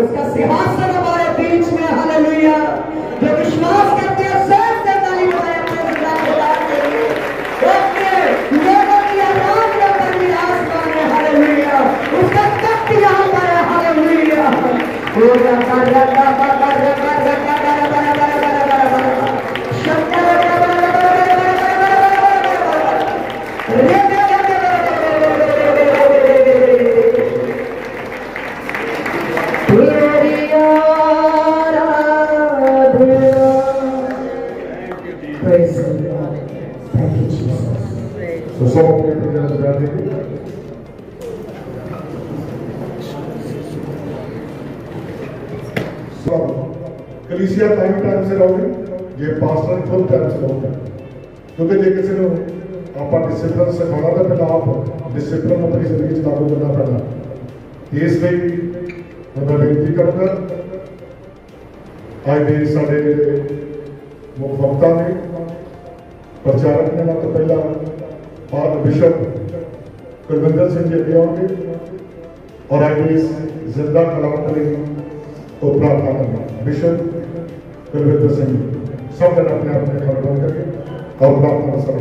उसका सिंहासन हमारे बीच में, हालेलुया। जो विश्वास करते हैं सर से ताली बजाएँ अपने के लिए। अपने लोगों की आराम में है हालेलुया। उसका पर है हो जाता रका सब कलीसिया टाइम टाइम से रहोगे ये पास्टर फुल टाइम से रहोगे क्योंकि जे किसी ਨੂੰ ਆਪਾਂ ਡਿਸਪਲਿਨ ਸਿਖਾਉਣਾ ਤਾਂ ਪਹਿਲਾਂ ਆਪ ਡਿਸਪਲਿਨ ਆਪਣੀ ਜ਼ਿੰਦਗੀ 'ਚ ਲਾਗੂ ਕਰਨਾ ਪੈਣਾ ਇਸ ਲਈ ਮੈਂ ਬੇਨਤੀ ਕਰੂੰਗਾ ਅੱਜ ਦੇ ਸਾਡੇ ਮੁੱਖ ਵਕਤਾ ਨੇ ਪ੍ਰਚਾਰਕ ਨੇ ਨਾ ਤਾਂ ਪਹਿਲਾਂ ਬਾਦ ਬਿਸ਼ਪ ਕੁਲਵਿੰਦਰ ਸਿੰਘ ਜੀ ਅੱਗੇ ਆਉਣਗੇ ਔਰ ਅੱਜ ਇਸ ਜ਼ਿੰਦਾ ਕਲਾਮ को प्रार्थना करना। बिशप कुलविंदर सिंह, सब जन अपने अपने घर बन करके और प्रार्थना सब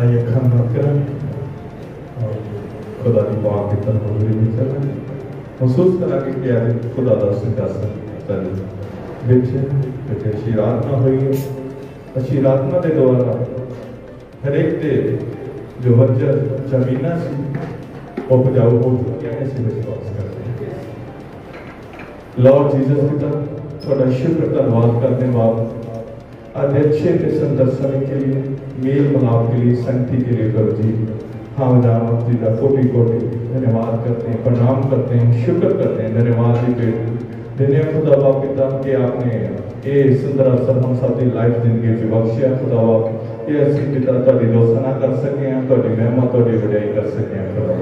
आइए खान बात करें। और खुदा की बात की तरफ़ भी करें महसूस करा के क्या है, खुदा का सिंहासन चले ਵਿੱਚ ਵਿੱਚ ਅਸ਼ੀਰਾਤਨਾ ਹੋਈ ਹੈ ਅਸ਼ੀਰਾਤਨਾ ਦੇ ਦੁਆਰਾ ਹਰੇਕ दे जो वजह जमीना सी ਉਹ ਉਪਜਾਊ ਹੋ ਚੁੱਕੀਆਂ ਨੇ ਅਸੀਂ ਵਿਸ਼ਵਾਸ ਕਰਦੇ ਹਾਂ लॉर्ड जीसस पिता थोड़ा शुक्र धन्यवाद करने वाले आज अच्छे किस्म दर्शन के लिए मेल मिलाप के लिए संगति के लिए करो जी हम राम जी का कोटि कोटि धन्यवाद करते हैं प्रणाम करते हैं शुक्र करते हैं धन्यवाद जी पे धन्य खुदा बाप पिता कि आपने ये सुंदर अवसर हम सब की लाइफ जिंदगी च बख्शिया खुदा बाप ये ਅਸੀਂ ਪਿਤਾ ਤੁਹਾਡੀ ਦੋਸਨਾ ਕਰ ਸਕੇ ਹਾਂ ਤੁਹਾਡੀ ਮਹਿਮਾ ਤੁਹਾਡੀ ਵਡਿਆਈ ਕਰ ਸਕੇ ਹਾਂ ਖੁਦਾ ਬਾਪ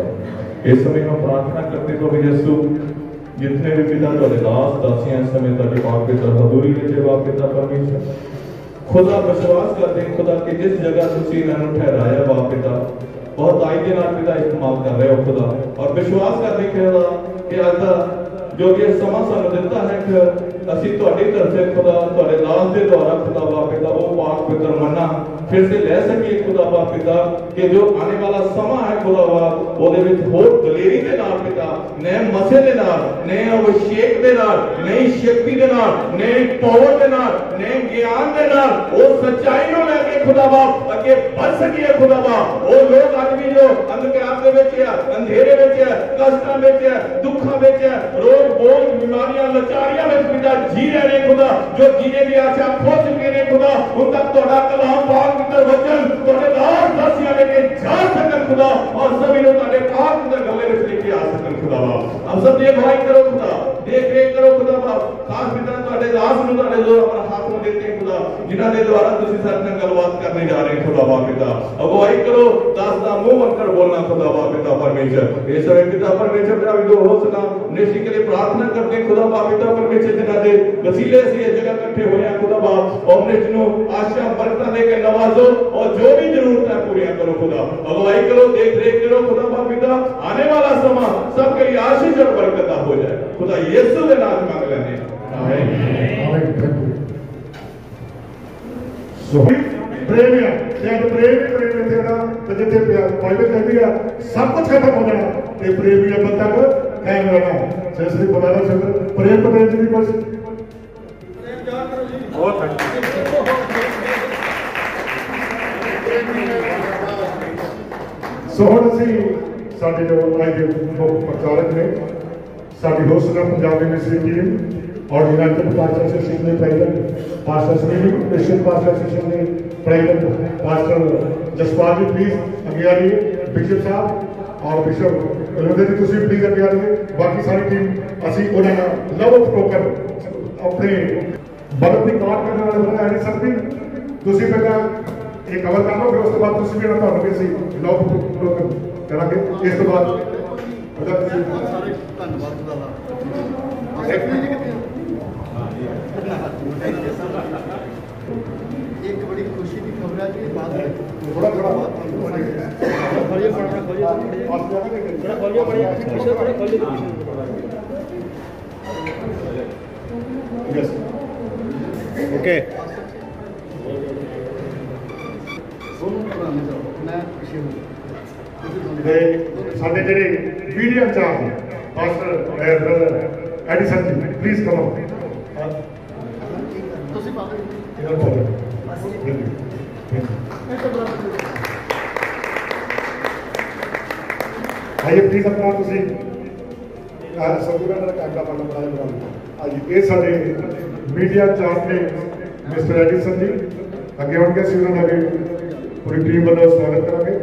इस समय हम प्रार्थना करते प्रभु यीशु जिथे भी पिता तो दास दासियाँ इस समय तक पाप के तरह दूरी के जवाब पिता परमेश्वर। खुदा विश्वास करते हैं, खुदा कि जिस जगह तुसी मैंने ठहराया बाप पिता, बहुत आई के नाम पिता इस्तेमाल कर रहे हो, खुदा। और विश्वास करते हैं कि आता जो ये समा समझता है, कि असी थोड़ी तो तरफे खुदा थोड़े तो नाम के द्वारा खुदावा पिता वो पाक पितर मना फिर से ले सकिए खुदावा पिता कि जो आने वाला समा है खुदावा वो दे विच होर दलेरी दे नाल पिता नए मसे दे नाल नए अभिषेक दे नाल नई शक्ति दे नाल नए पावर दे नाल नए ज्ञान दे नाल वो सच्चाई नो लेके खुदावा अगे बढ़ सकिए खुदावा वो लोग आज भी जो अंधकार दे विच है अंधेरे विच है कष्ट विच है दुखा विच है रोग बोझ बीमारियाँ लचारियाँ विच पिता अंदर जी रहे ने खुदा, जो जीने भी आशा खो चुके ने खुदा उन तक तोड़ा कलाम, पाक मित्र वचन, तोड़े लाल दासियाँ लेके जा सकन खुदा, और सभी लोग तारे पाक मित्र गले में लेके आ सकन खुदा हम सब देख भाई करो खुदा, देख रेख करो खुदा खास मित्र तोड़े दास नु तोड़े ज़ोर अपना देते हैं खुदा। जिन्होंने द्वारा तुम सर गलबात करने जा रहे हैं, खुदा वापिता अगुवाई करो, दस का मुँह बनकर बोलना, खुदा वापिता परमेश्वर। इस समय पिता परमेश्वर का भी विदो हो सका। निश्चित के लिए प्रार्थना करते हैं, खुदा वापिता परमेश्वर जिन्हों के वसीले से इस जगह इकट्ठे हुए हैं खुदा बाप और निश्चित आशा बरकता देकर नवाजो, और जो भी ज़रूरत है पूरी करो, खुदा। अगुवाई करो देख रेख करो, खुदा वापिता आने वाला समा सबके लिए आशीष और बरकता हो जाए। खुदा यीशु के नाम मांग लेने आमीन। आमीन। ਪ੍ਰੇਮ ਆ ਜਦ ਪ੍ਰੇਮ ਹੀ ਪ੍ਰੇਮ ਇੱਥੇ ਨਾ ਤੇ ਜਿੱਥੇ ਪਿਆ ਬਾਈਬਲ ਕਹਿੰਦੀ ਆ ਸਭ ਕੁਝ ਖਤਮ ਹੋ ਜਾਣਾ ਤੇ ਪ੍ਰੇਮ ਹੀ ਅੱਬ ਤੱਕ ਕਾਇਮ ਰਹਿਣਾ ਜਿਸ ਦੀ ਬੁਲਾਣਾ ਚਾਹੁੰਦਾ ਪ੍ਰੇਮ ਪ੍ਰੇਮ ਦੀ ਕੁਝ ਬਹੁਤ ਸੋ ਹੁਣ ਅਸੀਂ ਸਾਡੇ ਜੋ ਅੱਜ ਦੇ ਮੁੱਖ ਪ੍ਰਚਾਰਕ ਨੇ ਸਾਡੀ ਹੋਸਨਾ Punjab university team ordinal pastor session proctor pastor Shri Christian pastor session proctor pastor Jaspal ji please अगे आ रही बिशप साहब और बिशप रविंद्र जी तुम प्लीज़ अगे आ रही बाकी सारी टीम असं उन्होंने लव ऑफ़ टोकर अपने भगत की कार करने वाले बनाया नहीं सकती ਤੁਸੀਂ ਪਹਿਲਾਂ ਇਹ ਕਵਰ ਕਰ ਲਓ ਫਿਰ ਉਸ ਤੋਂ ਬਾਅਦ ਤੁਸੀਂ ਵੀ ਇਹਨਾਂ ਤੁਹਾਨੂੰ ਅਸੀਂ ਲੌਗ ਕਰਾਂਗੇ ਇਸ ਤੋਂ ਬਾਅਦ ਮਤਲਬ ਸਾਰੇ ਧੰਨਵਾਦ ਤੁਹਾਡਾ ओके ਸਾਡੇ ਜਿਹੜੇ media charge master Edison ji please come on ਤੁਸੀਂ ਪਾਵੇ ਇਹਨਾਂ ਕੋਲ डायरेक्टरी सपना मीडिया चार्ट ने मिस्टर एडिसन जी अगे आगे अभी पूरी टीम वालों स्वागत करेंगे।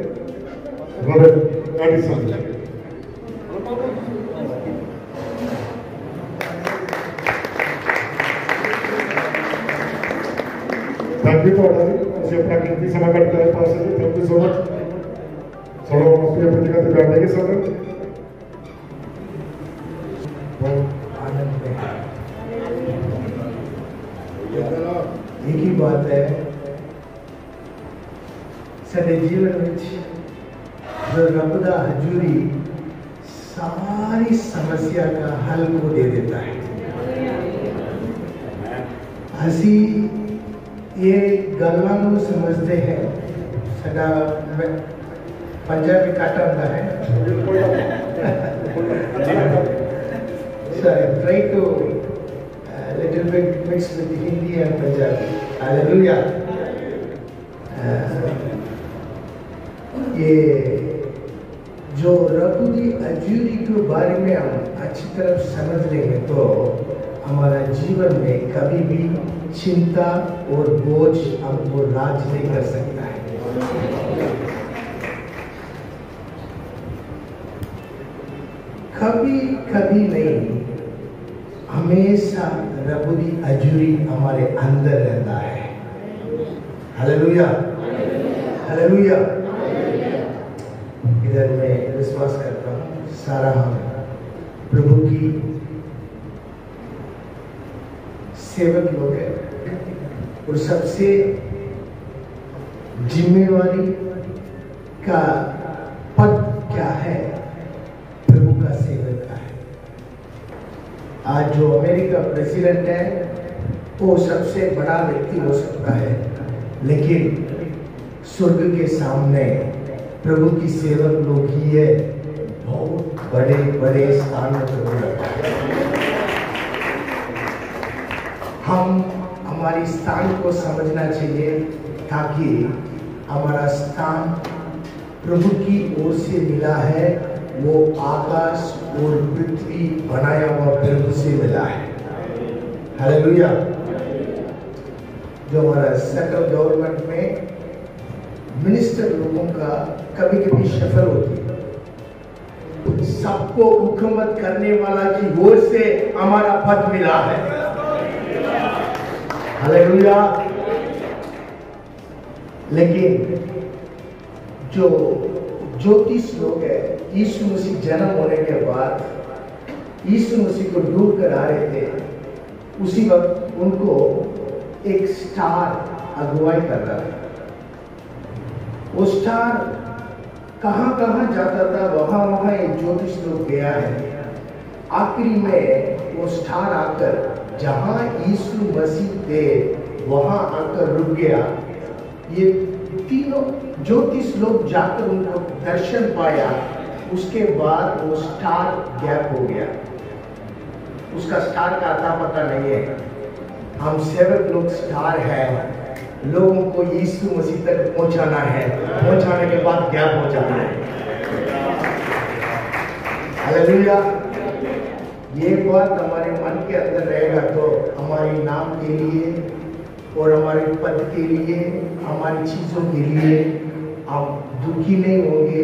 थैंक यू थोड़ा जी। अभी अपना कीमती समय कट कर थैंक यू सो मच बैठने के समय ये जो रघु की अजूरी के बारे में हम अच्छी तरह समझ लेंगे तो हमारा जीवन में कभी भी चिंता और बोझ हमको राज नहीं कर सकता है। कभी कभी नहीं, हमेशा की अजूरी हमारे अंदर रहता है। हालेलुया। हालेलुया इधर मैं विश्वास करता हूँ, सारा हम प्रभु की सेवक लोग हैं। और सबसे जिम्मेवारी का पद क्या है? प्रभु का सेवक का है। आज जो अमेरिका प्रेसिडेंट है, वो सबसे बड़ा व्यक्ति हो सकता है। लेकिन स्वर्ग के सामने प्रभु की सेवक लोग ही है। बहुत बड़े बड़े स्थान में हम हमारी स्थान को समझना चाहिए ताकि हमारा स्थान प्रभु की ओर से मिला है, वो आकाश और पृथ्वी बनाया हुआ प्रभु से मिला है। हालेलुया जो हमारा सेंट्रल गवर्नमेंट में मिनिस्टर लोगों का कभी कभी सफल होती है। सबको हुकूमत करने वाला की ओर से हमारा पद मिला है। हालेलुया। लेकिन जो ज्योतिष लोग है, यीशु मसीह जन्म होने के बाद यीशु मसीह को ढूंढ कर आ रहे थे, उसी वक्त उनको एक स्टार अगुवाई कर रहा था। वो स्टार कहाँ कहाँ जाता था वहाँ वहाँ एक ज्योतिष लोग गया है। आखिरी में वो स्टार आकर, जहाँ यीशु मसीह थे, वहाँ आकर रुक गया। ये तीनों ज्योतिष लोग जाकर उनको दर्शन पाया। उसके बाद वो स्टार गैप हो गया। उसका स्टार का अता पता नहीं है। हम सेवक लोग स्टार है। लोगों को यीशु मसीह तक पहुंचाना है। पहुँचाने के बाद क्या पहुंचाना है? हालेलुया ये बात हमारे मन के अंदर रहेगा तो हमारे नाम के लिए और हमारे पद के लिए, हमारी चीज़ों के लिए आप दुखी नहीं होंगे।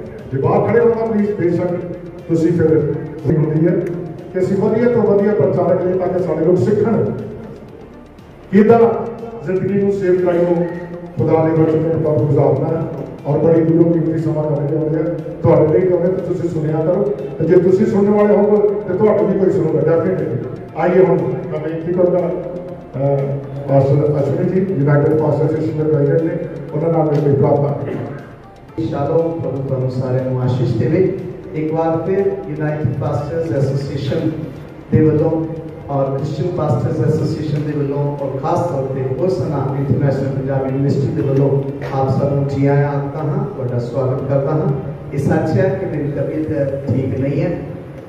ਜੇ ਬਾਹਰ ਖੜੇ ਹੋਣਾ ਪਲੀਜ਼ ਬੇਸ਼ੱਕ ਤੁਸੀਂ ਫਿਰ ਇਹ ਹੁੰਦੀ ਹੈ ਕਿ ਅਸੀਂ ਵਧੀਆ ਤੋਂ ਵਧੀਆ ਪ੍ਰਚਾਰਕ ਲਈ ਤਾਂ ਕਿ ਸਾਡੇ ਲੋਕ ਸਿੱਖਣ ਕਿਦਾਂ ਜ਼ਿੰਦਗੀ ਨੂੰ ਸੇਵ ਕਰਨ ਨੂੰ ਖੁਦਾ ਦੇ ਵਚਨ ਦੇ ਮੁਤਾਬਕ ਗੁਜ਼ਾਰਨਾ ਹੈ ਔਰ ਬੜੀ ਦੂਰੋਂ ਕੀਮਤੀ ਸਮਾਂ ਕਰ ਰਹੇ ਹੁੰਦੇ ਆ ਤੁਹਾਡੇ ਲਈ ਕਹਿੰਦੇ ਤਾਂ ਤੁਸੀਂ ਸੁਣਿਆ ਕਰੋ ਤੇ ਜੇ ਤੁਸੀਂ ਸੁਣਨ ਵਾਲੇ ਹੋ ਤੇ ਤੁਹਾਨੂੰ ਵੀ ਕੋਈ ਸੁਣੂਗਾ ਡੈਫੀਨਿਟਲੀ ਆਈਏ ਹੁਣ ਮੈਂ ਬੇਨਤੀ ਕਰਦਾ pastor Ashwani ji united pastor association ਦੇ ਪ੍ਰੈਜ਼ੀਡੈਂਟ ਨੇ ਉਹਨਾਂ ਨਾਲ ਮੇਰੀ ਪ੍ਰਾਰਥਨਾ शालोम प्रभु प्रभु सारे ਨੂੰ ਆਸ਼ੀਸ਼ ਦੇਵੇ ਇੱਕ ਵਾਰ ਫਿਰ ਯੂਨਾਈਟਿਡ ਪਾਸਟਰਸ ਐਸੋਸੀਏਸ਼ਨ ਦੇ ਵੱਲੋਂ ਔਰ ਕ੍ਰਿਸਚੀਅਨ ਪਾਸਟਰਸ ਐਸੋਸੀਏਸ਼ਨ ਦੇ ਵੱਲੋਂ ਔਰ ਖਾਸ ਤੌਰ ਤੇ ਹੋਸਨਾ ਇੰਟਰਨੈਸ਼ਨਲ ਪੰਜਾਬੀ ਯੂਨੀਵਰਸਿਟੀ ਦੇ ਵੱਲੋਂ ਆਪ ਸਭ ਨੂੰ ਜੀ ਆਇਆਂ ਆਖਦਾ ਹਾਂ ਤੁਹਾਡਾ ਸਵਾਗਤ ਕਰਦਾ ਹਾਂ ਇਹ ਸੱਚ ਹੈ ਕਿ ਮੇਰੀ ਤਬੀਅਤ ਠੀਕ ਨਹੀਂ ਹੈ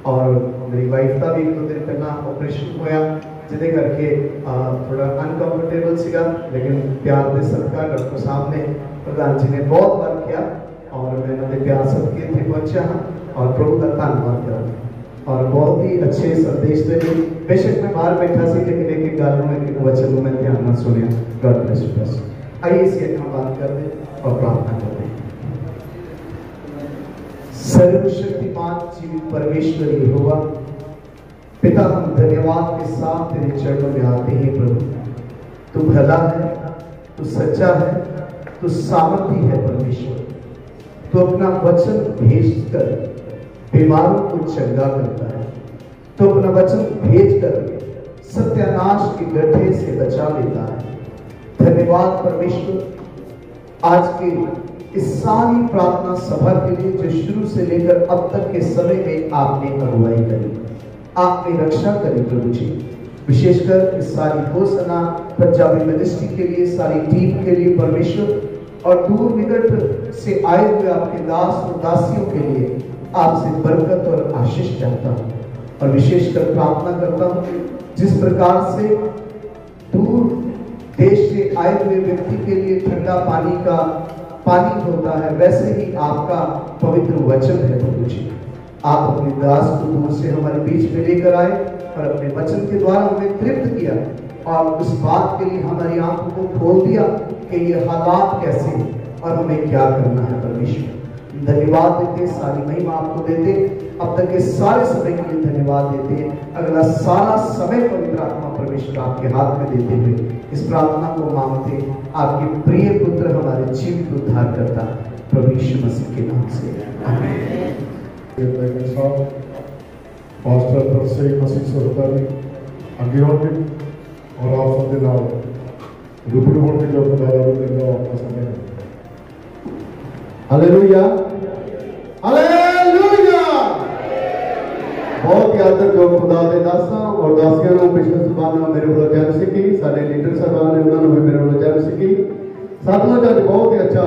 ਔਰ ਮੇਰੀ ਵਾਈਫ ਦਾ ਵੀ ਇੱਕ ਦੋ ਦਿਨ ਪਹਿਲਾਂ ਆਪਰੇਸ਼ਨ ਹੋਇਆ ਜਿਹਦੇ ਕਰਕੇ ਅਹ, ਥੋੜਾ ਅਨਕੰਫਰਟੇਬਲ ਸੀਗਾ ਲੇਕਿਨ ਪਿਆਰ ਦੇ ਸਦਕਾ ਡਾਕਟਰ ਸਾਹਿਬ ਨੇ ਪ੍ਰਧਾਨ ਜੀ ਨੇ ਬਹੁਤ ਵਾਰ ਕਿਹਾ और मैंने प्यार सबके थे पहुँचा अच्छा और प्रभु का धन्यवाद करूँगा और बहुत ही अच्छे संदेश दे बेशक मैं बाहर बैठा सी, लेकिन एक एक गालों में, एक वचन को मैं ध्यान में सुने। गॉड ब्लेस यू बस आइए इसके हम बात कर लें और प्रार्थना कर लें सर्वशक्तिमान जीवित परमेश्वर यहोवा, पिता, हम धन्यवाद के साथ तेरे चरणों में आते हैं, प्रभु। तू भला है, तू सच्चा है, तू सामर्थी है परमेश्वर। तू अपना वचन भेजकर बीमारों को चंगा करता है। तो अपना वचन भेजकर सत्यानाश के गड्ढे से बचा लेता है। धन्यवाद परमेश्वर। आज के इस सारी प्रार्थना सभा के लिए, जो शुरू से लेकर अब तक के समय में आपने अगुवाई करी, आपने रक्षा करी प्रभु जी। विशेषकर इस सारी घोषणा पंजाबी मिनिस्ट्री के लिए, सारी टीम के लिए परमेश्वर और दूर निकट से आए हुए आपके दास और दासियों के लिए आपसे बरकत और आशीष चाहता हूँ। और विशेषकर प्रार्थना करता हूँ जिस प्रकार से दूर देश से आए हुए व्यक्ति के लिए ठंडा पानी का पानी होता है, वैसे ही आपका पवित्र वचन है प्रभु जी। आप अपने दास को दूर से हमारे बीच में लेकर आए और अपने वचन के द्वारा हमें तृप्त किया और उस बात के लिए हमारी आँखों को खोल दिया कि ये हालात कैसे और हमें क्या करना है परमेश्वर। धन्यवाद देते सारी महिमा आपको देते अब तक के सारे समय के लिए धन्यवाद देते अगला सारा समय पवित्र आत्मा परमेश्वर आपके हाथ में देते हुए इस प्रार्थना को मांगते आपके प्रिय पुत्र हमारे जीवित उद्धार करता प्रभु मसीह के नाम से। पास्टर और आप सब दिलाओ ਆਪ ਸਭ ਦੇ ਨਾਲ ਰੂਬਰੂ ਹੋਣਗੇ ਜੋ ਖੁਦਾ ਦਾ ਰੂਪ ਦਿੰਦਾ ਆਪਣਾ ਸਮੇਂ ਹਾਲੇਲੂਇਆ ਹਾਲੇਲੂਇਆ ਬਹੁਤ ਹੀ ਆਦਰਯੋਗ ਖੁਦਾ ਦੇ ਦਾਸਾਂ ਔਰ ਦਾਸੀਆਂ ਨੂੰ ਪਿਛਲੇ ਸਬਾਨ ਨਾਲ ਮੇਰੇ ਵੱਲੋਂ ਜੈ ਸਿੱਖੀ ਸਾਡੇ ਲੀਡਰ ਸਾਹਿਬਾਨ ਨੇ ਉਹਨਾਂ ਨੂੰ ਵੀ ਮੇਰੇ ਵੱਲੋਂ ਜੈ ਸਿੱਖੀ ਸਤਿਮੁਚ ਅੱਜ ਬਹੁਤ ਹੀ ਅੱਛਾ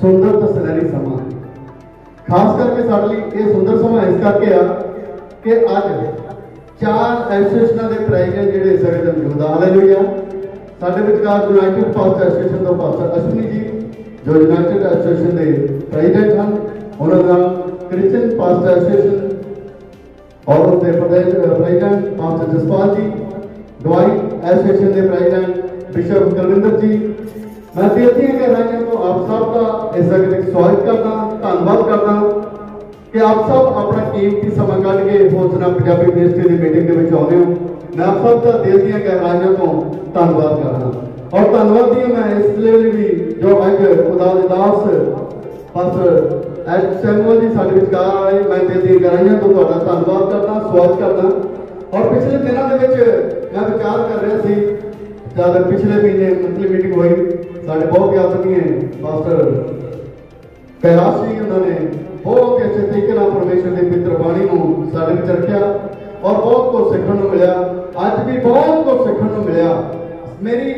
ਸੁੰਦਰ ਤੇ ਸੁਨਹਿਰੀ ਸਮਾਂ ਖਾਸ ਕਰਕੇ ਸਾਡੇ ਲਈ ਇਹ ਸੁੰਦਰ ਸਮਾਂ ਇਸ ਕਰਕੇ ਆ ਕਿ ਅੱਜ ਚਾਰ ਐਸੋਸੀਏਸ਼ਨਾਂ ਦੇ ਪ੍ਰੈਜ਼ੀਡੈਂਟ ਜਿਹੜੇ ਇਸ ਵਕਤ ਮੌਜੂਦ ਆ ਹਾਲੇਲੂਇਆ ਸਾਡੇ ਵਿਚਕਾਰ ਯੂਨਾਈਟਿਡ ਪਾਸਟਰ ਐਸੋਸੀਏਸ਼ਨ ਤੋਂ ਪਾਸਟਰ ਅਸ਼ਵਨੀ ਜੀ ਜੋ ਯੂਨਾਈਟਿਡ ਐਸੋਸੀਏਸ਼ਨ ਦੇ ਪ੍ਰੈਜ਼ੀਡੈਂਟ ਹਨ ਉਹਨਾਂ ਦਾ ਕ੍ਰਿਸਚੀਅਨ ਪਾਸਟਰ ਐਸੋਸੀਏਸ਼ਨ ਔਰ ਉਸ ਦੇ ਪ੍ਰੈਜ਼ੀਡੈਂਟ ਪਾਸਟਰ ਜਸਪਾਲ ਜੀ ਦਵਾਈ ਐਸੋਸੀਏਸ਼ਨ ਦੇ ਪ੍ਰੈਜ਼ੀਡੈਂਟ ਬਿਸ਼ਪ ਕੁਲਵਿੰਦਰ ਜੀ ਮੈਂ ਬੇਨਤੀ ਕਰ ਰਿਹਾ ਤੋਂ ਆਪ ਸਭ ਦਾ ਇਸ ਵਕਤ ਇੱਕ ਸਵਾਗਤ ਕਰਦਾ ਧੰਨਵਾਦ ਕਰਦਾ ਕਿ ਆਪ ਸਭ ਆਪਣਾ ਕੀਮਤੀ ਸਮਾਂ ਕੱਢ ਕੇ ਹੋਸਨਾ ਪੰਜਾਬੀ ਯੂਨੀਵਰਸਿਟੀ ਦੀ ਮੀਟਿੰਗ ਦੇ ਵਿੱਚ ਆਉਂਦੇ ਹੋ ਮੈਂ ਆਪ ਸਭ ਦਾ ਦਿਲ ਦੀਆਂ ਗਹਿਰਾਈਆਂ ਤੋਂ ਧੰਨਵਾਦ ਕਰਦਾ ਔਰ ਧੰਨਵਾਦੀ ਹਾਂ ਮੈਂ ਇਸ ਲਈ ਵੀ ਜੋ ਅੱਜ ਖੁਦਾ ਦੇ ਦਾਸ ਪਾਸਟਰ ਐਚ ਸੈਮੂਅਲ ਜੀ ਸਾਡੇ ਵਿਚਕਾਰ ਆਏ ਮੈਂ ਦਿਲ ਦੀਆਂ ਗਹਿਰਾਈਆਂ ਤੋਂ ਤੁਹਾਡਾ ਧੰਨਵਾਦ ਕਰਦਾ ਸਵਾਗਤ ਕਰਦਾ ਔਰ ਪਿਛਲੇ ਦਿਨਾਂ ਦੇ ਵਿੱਚ ਮੈਂ ਵਿਚਾਰ ਕਰ ਰਿਹਾ ਸੀ ਜਦ ਪਿਛਲੇ ਮਹੀਨੇ ਮੰਥਲੀ ਮੀਟਿੰਗ ਹੋਈ ਸਾਡੇ ਬਹੁਤ ਯਾਦਨੀ ਹੈ ਪਾਸਟਰ ਕੈਲਾਸ਼ ਜੀ ਉਹਨਾਂ ਨੇ ਬਹੁਤ ਹੀ ਅੱਛੇ ਤਰੀਕੇ ਨਾਲ ਪਰਮੇਸ਼ਰ ਦੀ ਪਿੱਤਰ ਬਾਣੀ ਨੂੰ ਸਾਡੇ ਵਿੱਚ ਰੱਖਿਆ ਔਰ ਬਹੁਤ ਕੁਝ ਸਿੱਖਣ ਨੂੰ ਮਿਲਿਆ। ਅੱਜ ਵੀ ਬਹੁਤ ਕੁਝ ਸਿੱਖਣ ਨੂੰ ਮਿਲਿਆ। ਮੇਰੀ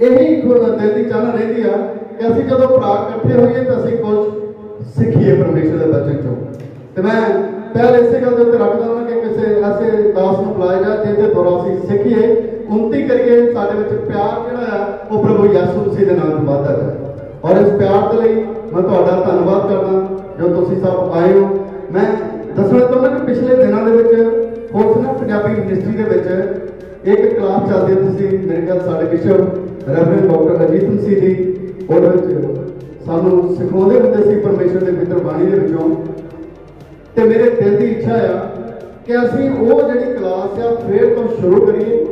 ਇਹੀ ਦਿਲ ਦੀ ਚਾਹਨਾ ਰਹਿੰਦੀ ਆ ਕਿ ਅਸੀਂ ਜਦੋਂ ਭਰਾ ਇਕੱਠੇ ਹੋਈਏ ਤਾਂ ਅਸੀਂ ਕੁਝ ਸਿੱਖੀਏ ਪਰਮੇਸ਼ਰ ਦੇ ਬਚਨ ਚੋਂ। ਤੇ ਮੈਂ ਪਹਿਲੇ ਇਸੇ ਗੱਲ ਦੇ ਉੱਤੇ ਰੱਖਦਾ ਹਾਂ ਕਿ ਕਿਸੇ ਐਸੇ ਦਾਸ ਨੂੰ ਬੁਲਾਇਆ ਜਾ ਜਿਹਦੇ ਦੁਆਰਾ ਅਸੀਂ ਸਿੱਖੀਏ, ਉਨਤੀ ਕਰੀਏ, ਸਾਡੇ ਵਿੱਚ ਪਿਆਰ ਜਿਹੜਾ ਆ, ਉਹ ਪ੍ਰਭੂ ਯਿਸੂ ਮਸੀਹ ਦੇ ਨਾਮ ਤੋਂ ਵੱਧਦਾ ਹੈ ਔਰ ਇਸ ਪਿਆਰ ਦੇ ਲਈ ਮੈਂ ਤੁਹਾਡਾ ਧੰਨਵਾਦ ਕਰਦਾ। ਜੋ ਤੁਸੀਂ ਸਭ ਆਏ ਹੋ। ਮੈਂ ਦੱਸਣਾ ਚਾਹੁੰਦਾ ਕਿ ਪਿਛਲੇ ਦਿਨਾਂ ਦੇ ਵਿੱਚ ਹੋਰ ਨਾ ਪੰਜਾਬੀ ਇੰਡਸਟਰੀ ਦੇ ਵਿੱਚ ਇੱਕ ਕਲਾਸ ਚੱਲਦੀ ਤੁਸੀਂ ਮੇਰੇ ਖਿਆਲ ਸਾਡੇ ਵਿਸ਼ਵ ਰਵਨ ਡਾਕਟਰ ਅਜੀਤ ਸਿੰਘ ਜੀ ਦੀ ਉਹਦੇ ਵਿੱਚ ਸਾਨੂੰ ਸਿਖਾਉਂਦੇ ਹੁੰਦੇ ਸੀ ਪਰਮੇਸ਼ਰ ਦੇ ਮਿੱਤਰ ਬਾਣੀ ਦੇ ਵਿੱਚੋਂ। ਤੇ ਮੇਰੇ ਦਿਲ ਦੀ ਇੱਛਾ ਆ ਕਿ ਅਸੀਂ ਉਹ ਜਿਹੜੀ ਕਲਾਸ ਆ, ਫੇਰ ਤੋਂ ਸ਼ੁਰੂ ਕਰੀਏ,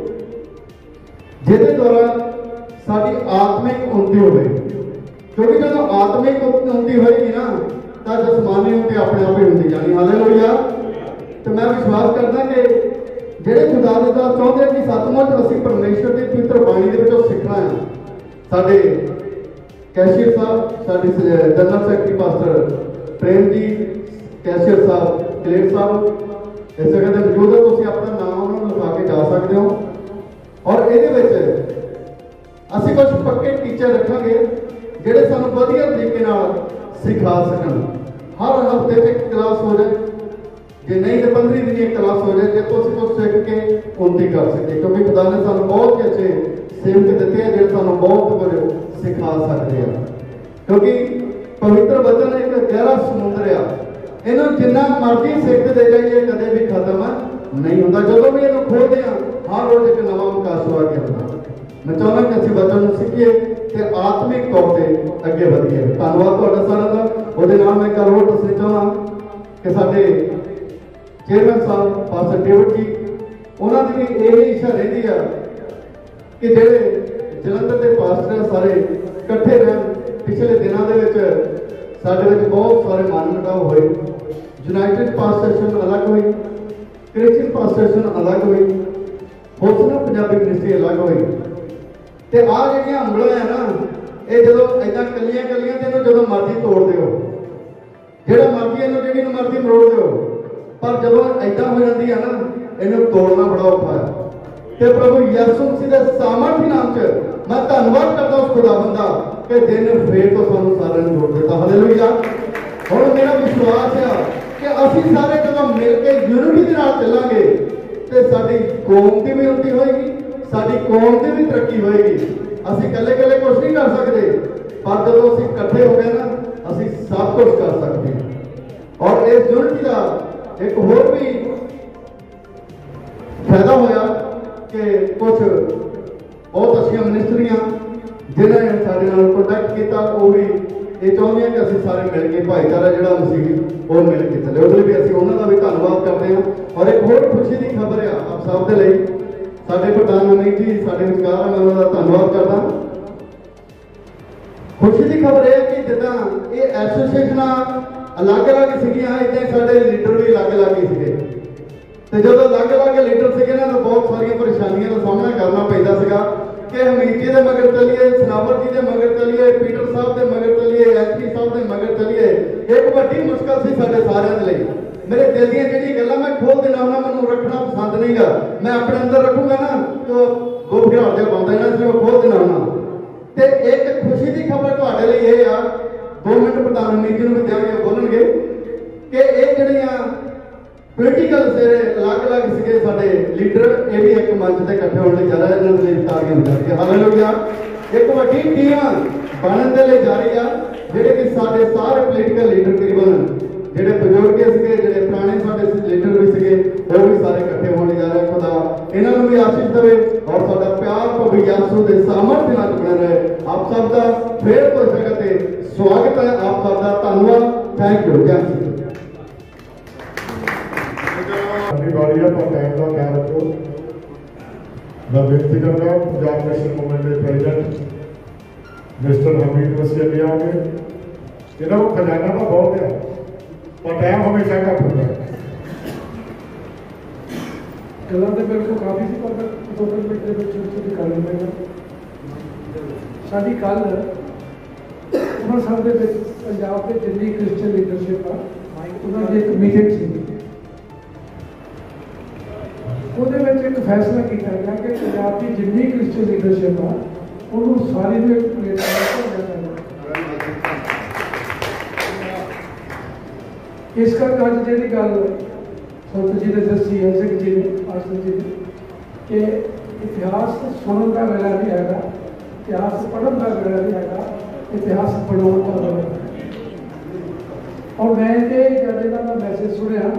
ਜਿਹਦੇ ਦੌਰਾਨ ਸਾਡੀ ਆਤਮਿਕ ਉਨਤੀ ਹੋਵੇ। ਕਿਉਂਕਿ ਜਦੋਂ ਆਤਮਿਕ ਉਨਤੀ ਹੋਏਗੀ ਨਾ ਤਾਂ ਜਸਮਾਨੀ ਉન્નਤੀ ਆਪਣੇ ਆਪ ਹੀ ਹੁੰਦੀ ਜਾਣੀ। ਹਾਲੇਲੂਇਆ। ਤੇ ਮੈਂ ਵਿਸ਼ਵਾਸ ਕਰਦਾ ਕਿ ਜਿਹੜੇ ਖੁਦਾ ਦੇ ਦਾਸ ਚਾਹੁੰਦੇ ਕਿ ਸੱਚਮੁੱਚ ਅਸੀਂ ਪਰਮੇਸ਼ਰ ਦੀ ਪਵਿੱਤਰ ਬਾਣੀ ਦੇ ਵਿੱਚੋਂ ਸਿੱਖਣਾ ਹੈ ਸਾਡੇ ਕੈਸ਼ੀਅਰ ਸਾਹਿਬ, ਸਾਡੇ general secretary pastor Prem ji, cashier ਸਾਹਿਬ, ਕਲੇਰ ਸਾਹਿਬ, ਇਸ ਜਗ੍ਹਾ ਤੇ ਮੌਜੂਦ ਹੋ ਤੁਸੀਂ ਆਪਣਾ ਨਾਮ ਉਹਨਾਂ ਨੂੰ ਲਿਖਾ ਕੇ ਜਾ ਸਕਦੇ ਹੋ। ਔਰ ਇਹਦੇ ਵਿੱਚ ਅਸੀਂ ਕੁਝ ਪੱਕੇ ਟੀਚਰ ਰੱਖਾਂਗੇ, ਜਿਹੜੇ ਸਾਨੂੰ ਵਧੀਆ ਤਰੀਕੇ ਨਾਲ ਸਿਖਾ ਸਕਣ। ਹਰ ਹਫ਼ਤੇ ਇੱਕ ਕਲਾਸ ਹੋ ਜਾਏ। ਜੇ ਨਹੀਂ ਤਾਂ 15 ਦਿਨ ਇੱਕ ਕਲਾਸ ਹੋ ਜਾਏ, ਜੇ ਤੁਸੀਂ ਕੁਝ ਸਿੱਖ ਕੇ ਉਨਤੀ ਕਰ ਸਕੇ ਕਿਉਂਕਿ ਖੁਦਾ ਨੇ ਸਾਨੂੰ ਬਹੁਤ ਅੱਛੇ ਸੇਵਕ ਦਿੱਤੇ ਆ, ਜਿਹੜੇ ਤੁਹਾਨੂੰ ਬਹੁਤ ਕੁਝ ਸਿਖਾ ਸਕਦੇ ਆ। ਕਿਉਂਕਿ ਪਵਿੱਤਰ ਬਚਨ ਇੱਕ ਗਹਿਰਾ ਸਮੁੰਦਰ ਆ। ਇਹਨੂੰ ਜਿੰਨਾ ਮਰਜ਼ੀ ਸਿੱਖ ਦੇ ਜਾਈਏ ਕਦੇ ਵੀ ਖਤਮ ਨਹੀਂ ਹੁੰਦਾ। ਜਦੋਂ ਵੀ ਇਹਨੂੰ ਖੋਲਦੇ ਆ, ਹਰ ਰੋਜ਼ ਇੱਕ ਨਵਾਂ ਮੁਕਾਸ ਹੋ ਗਿਆ ਹੁੰਦਾ। ਮੈਂ ਚਾਹੁੰਦਾ ਕਿ ਅਸੀਂ ਵਚਨ ਨੂੰ ਸਿੱਖੀਏ। ਤੇ ਆਤਮਿਕ ਤੌਰ ਤੇ ਅੱਗੇ ਵਧੀਏ ਧੰਨਵਾਦ ਤੁਹਾਡਾ ਸਾਰਿਆਂ ਦਾ। ਉਹਦੇ ਨਾਲ ਮੈਂ ਕੱਲ ਹੋਰ ਦੱਸਣਾ ਚਾਹਾਂ ਕਿ ਸਾਡੇ ਚੇਅਰਮੈਨ ਸਾਹਿਬ ਪਾਸਟਰ ਡੇਵਿਡ ਜੀ, ਉਹਨਾਂ ਦੀ ਵੀ ਇਹ ਇੱਛਾ ਰਹਿੰਦੀ ਆ ਕਿ ਜਿਹੜੇ ਜਲੰਧਰ ਦੇ ਪਾਸਟਰ ਸਾਰੇ ਇਕੱਠੇ ਰਹਿਣ। ਪਿਛਲੇ ਦਿਨਾਂ ਦੇ ਵਿੱਚ ਸਾਡੇ ਵਿੱਚ ਬਹੁਤ ਸਾਰੇ ਮਨਮਟਾਵ ਹੋਏ। ਯੂਨਾਈਟਿਡ ਪਾਸਟਰਸ਼ਨ ਅਲੱਗ ਹੋਈ ਕ੍ਰਿਸਚੀਅਨ ਪਾਸਟਰਸ਼ਨ ਅਲੱਗ ਹੋਈ ਹੋਸਨਾ ਪੰਜਾਬੀ ਮਿਨਿਸਟਰੀ ਅਲੱਗ ਹੋਈ। ਤੇ ਆਹ ਜਿਹੜੀਆਂ ਉਂਗਲਾਂ ਆ ਨਾ, ਇਹ ਜਦੋਂ ਏਦਾਂ ਕੱਲੀਆਂ ਕੱਲੀਆਂ ਤੇ ਇਹਨੂੰ ਜਦੋਂ ਮਰਜ਼ੀ ਤੋੜ ਦਿਓ। ਜਿਹੜਾ ਮਰਜ਼ੀ ਇਹਨੂੰ ਜਿਹੜੀ ਨੂੰ ਮਰਜ਼ੀ ਮਰੋੜ ਦਿਓ, ਪਰ ਜਦੋਂ ਏਦਾਂ ਹੋ ਜਾਂਦੀ ਆ ਨਾ, ਇਹਨੂੰ ਤੋੜਨਾ ਬੜਾ ਔਖਾ ਹੈ। ਤੇ ਪ੍ਰਭੂ ਯਿਸੂ ਮਸੀਹ ਦੇ ਸਾਮਰਥੀ ਨਾਮ 'ਚ ਮੈਂ ਧੰਨਵਾਦ ਕਰਦਾ ਉਸ ਖੁਦਾਵੰਦ ਦਾ ਕਿ ਦਿਨ ਫੇਰ ਤੋਂ ਸਾਨੂੰ ਸਾਰਿਆਂ ਨੂੰ ਜੋੜ ਦਿੱਤਾ। ਹਾਲੇਲੂਇਆ। ਹੁਣ ਮੇਰਾ ਵਿਸ਼ਵਾਸ ਆ ਕਿ ਅਸੀਂ ਸਾਰੇ ਜਦੋਂ ਮਿਲ ਕੇ ਯੂਨਿਟੀ ਦੇ ਨਾਲ ਚੱਲਾਂਗੇ, ਤੇ ਸਾਡੀ ਕੌਮ ਦੀ ਵੀ ਉਨਤੀ ਹੋਏਗੀ ਸਾਡੀ ਕੌਮ ਦੀ ਵੀ ਤਰੱਕੀ ਹੋਏਗੀ। ਅਸੀਂ ਇਕੱਲੇ ਇਕੱਲੇ ਕੁਝ ਨਹੀਂ ਕਰ ਸਕਦੇ, ਪਰ ਜਦੋਂ ਅਸੀਂ ਇਕੱਠੇ ਹੋ ਗਏ ਨਾ, ਅਸੀਂ ਸਭ ਕੁਝ ਕਰ ਸਕਦੇ ਹਾਂ। ਔਰ ਇਸ ਯੂਨਿਟੀ ਦਾ ਇੱਕ ਹੋਰ ਵੀ ਫਾਇਦਾ ਹੋਇਆ ਕਿ ਕੁਝ ਬਹੁਤ ਅੱਛੀਆਂ ਮਿਨਿਸਟਰੀਆਂ ਜਿਨ੍ਹਾਂ ਨੇ ਸਾਡੇ ਨਾਲ ਕੰਟੈਕਟ ਕੀਤਾ, ਉਹ ਵੀ ਇਹ ਚਾਹੁੰਦੀਆਂ ਕਿ ਅਸੀਂ ਸਾਰੇ ਮਿਲ ਕੇ ਭਾਈਚਾਰਾ ਜਿਹੜਾ ਮਸੀਹੀ ਉਹ ਮਿਲ ਕੇ ਚੱਲੇ। ਉਹਦੇ ਲਈ ਵੀ ਅਸੀਂ ਉਹਨਾਂ ਦਾ ਵੀ ਧੰਨਵਾਦ ਕਰਦੇ ਹਾਂ। ਔਰ ਇੱਕ ਹੋਰ ਖੁਸ਼ੀ ਦੀ ਖਬਰ ਆ, ਆਪ ਸਭ ਦੇ ਲਈ। ਸਾਡੇ ਪ੍ਰਧਾਨ ਮੰਤਰੀ ਜੀ ਸਾਡੇ ਵਿਚਕਾਰ ਆ, ਦਾ ਧੰਨਵਾਦ ਕਰਦਾ। ਖੁਸ਼ੀ ਦੀ ਖਬਰ ਇਹ ਹੈ ਕਿ ਜਿੱਦਾਂ ਇਹ ਐਸੋਸੀਏਸ਼ਨਾਂ ਅਲੱਗ-ਅਲੱਗ ਸੀਗੀਆਂ ਇਦਾਂ ਸਾਡੇ ਲੀਡਰ ਵੀ ਅਲੱਗ-ਅਲੱਗ ਹੀ ਸੀਗੇ। ਤੇ ਜਦੋਂ ਅਲੱਗ-ਅਲੱਗ ਲੀਡਰ ਸੀਗੇ ਇਹਨਾਂ ਨੂੰ ਬਹੁਤ ਸਾਰੀਆਂ ਪਰੇਸ਼ਾਨੀਆਂ ਦਾ ਸਾਹਮਣਾ ਕਰਨਾ ਪੈਂਦਾ ਸੀਗਾ ਕਿ ਹਮੀਦ ਜੀ ਦੇ ਮਗਰ ਚਲੀਏ ਸਨਾਵਰ ਜੀ ਦੇ ਮਗਰ ਚਲੀਏ ਪੀਟਰ ਸਾਹਿਬ ਦੇ ਮਗਰ ਚੱਲੀਏ ਐਸਪੀ ਸਾਹਿਬ ਦੇ ਮਗਰ ਚਲੀਏ। ਇੱਕ ਵੱਡੀ ਮੁਸ਼ਕਲ ਸੀ ਸਾਡੇ ਸਾਰਿਆਂ ਦੇ ਲਈ। ਮੇਰੇ ਦਿਲ ਦੀਆਂ ਜਿਹੜੀਆਂ ਗੱਲਾਂ ਮੈਂ ਖੋਲ ਦੇਣਾ ਉਹਨਾਂ ਮੈਨੂੰ ਰੱਖਣਾ ਪਸੰਦ ਨਹੀਂਗਾ। ਮੈਂ ਆਪਣੇ ਅੰਦਰ ਰੱਖੂਗਾ ਨਾ, ਤਾਂ ਗੋਫਿਆਰ ਦੇ ਬੰਦਾ ਇਹਨਾਂ ਨੂੰ ਖੋਲ ਦੇਣਾ ਉਹਨਾਂ ਤੇ ਇੱਕ ਖੁਸ਼ੀ ਦੀ ਖਬਰ ਤੁਹਾਡੇ ਲਈ ਇਹ ਆ 2 ਮਿੰਟ ਪ੍ਰਧਾਨ ਮੰਤਰੀ ਨੂੰ ਵੀ ਦਿਆਂਗੇ ਬੋਲਣਗੇ, ਕਿ ਇਹ ਜਿਹੜੀਆਂ ਪੋਲੀਟੀਕਲ ਜਿਹੜੇ ਅਲੱਗ-ਅਲੱਗ ਸੀਗੇ ਸਾਡੇ ਲੀਡਰ ਇਹ ਵੀ ਇੱਕ ਮੰਚ ਤੇ ਇਕੱਠੇ ਹੋਣ ਲਈ ਜਾ ਰਹੇ ਇਹਨਾਂ ਦੇ ਲਈ ਤਾੜੀਆਂ ਵਜਾਈਏ ਹਾਲੇਲੂਇਆ। ਇੱਕ ਵੱਡੀ ਟੀਮ ਬਣਨ ਦੇ ਲਈ ਜਾ ਰਹੀ ਆ। The Vintigar Club, Punjab National Movement President, Mr. Hamid Wasilia के इन्हें वो खजाना ना बहुत है और टाइम हमेशा का होता है। कला तो मेरे को काफ़ी सी पर दो तीन मिनट के बच्चों से निकाल लेंगे साड़ी कल उन्होंने सब पंजाब के जिन्नी क्रिश्चियन लीडरशिप है ਉਹਨਾਂ ਸਭ ਦੇ ਵਿੱਚ ਪੰਜਾਬ ਦੇ ਜਿੰਨੀ ਕ੍ਰਿਸਚੀਅਨ ਲੀਡਰਸ਼ਿਪ ਆ ਉਹਨਾਂ ਦੀ ਇੱਕ ਮੀਟਿੰਗ ਸੀ ਉਹਦੇ ਵਿੱਚ ਇੱਕ ਫੈਸਲਾ ਕੀਤਾ ਗਿਆ ਕਿ ਪੰਜਾਬ ਦੀ ਜਿੰਨੀ ਕ੍ਰਿਸਚੀਅਨ ਲੀਡਰਸ਼ਿਪ ਆ ਉਹਨੂੰ ਸਾਰੀ ਨੂੰ ਇੱਕ ਪਲੇਟਫਾਰਮ ਤੇ ਲਿਆਉਣਾ ਚਾਹੀਦਾ ਇਸ ਕਰਕੇ ਅੱਜ ਜਿਹੜੀ ਗੱਲ ਸੰਤ ਜੀ ਨੇ ਦੱਸੀ ਹੈ ਸਿੰਘ ਜੀ ਨੇ ਪਾਸਟਰ ਜੀ ਨੇ ਕਿ ਇਤਿਹਾਸ ਸੁਣਨ ਦਾ ਵੇਲਾ ਨਹੀਂ ਹੈਗਾ ਇਤਿਹਾਸ ਪੜ੍ਹਨ ਦਾ ਵੇਲਾ ਨਹੀਂ ਹੈਗਾ ਇਤਿਹਾਸ ਬਣਾਉਣ ਦਾ ਵੇਲਾ ਹੈ। ਔਰ ਮੈਂ ਤੇ ਜਦ ਇਹਨਾਂ ਦਾ ਮੈਸੇਜ ਸੁਣਿਆ,